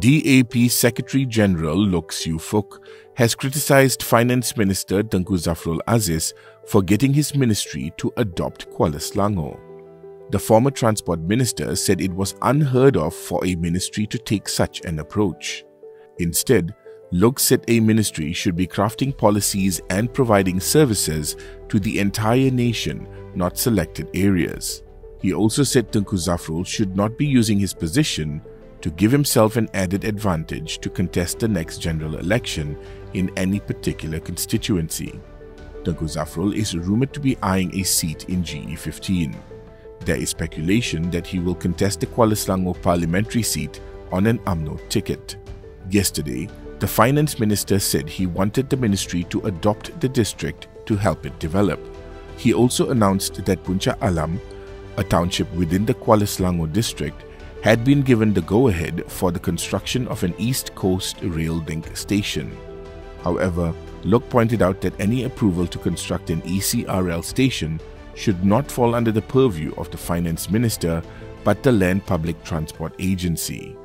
DAP Secretary General Loke Siew Fook has criticized Finance Minister Tengku Zafrul Aziz for getting his ministry to adopt Kuala Selangor. The former transport minister said it was unheard of for a ministry to take such an approach. Instead, Loke said a ministry should be crafting policies and providing services to the entire nation, not selected areas. He also said Tengku Zafrul should not be using his position to give himself an added advantage to contest the next general election in any particular constituency. Tengku Zafrul is rumored to be eyeing a seat in GE15. There is speculation that he will contest the Kuala parliamentary seat on an UMNO ticket. Yesterday, the finance minister said he wanted the ministry to adopt the district to help it develop. He also announced that Puncak Alam, a township within the Kuala district, had been given the go-ahead for the construction of an East Coast Rail Link station. However, Loke pointed out that any approval to construct an ECRL station should not fall under the purview of the finance minister but the Land Public Transport Agency.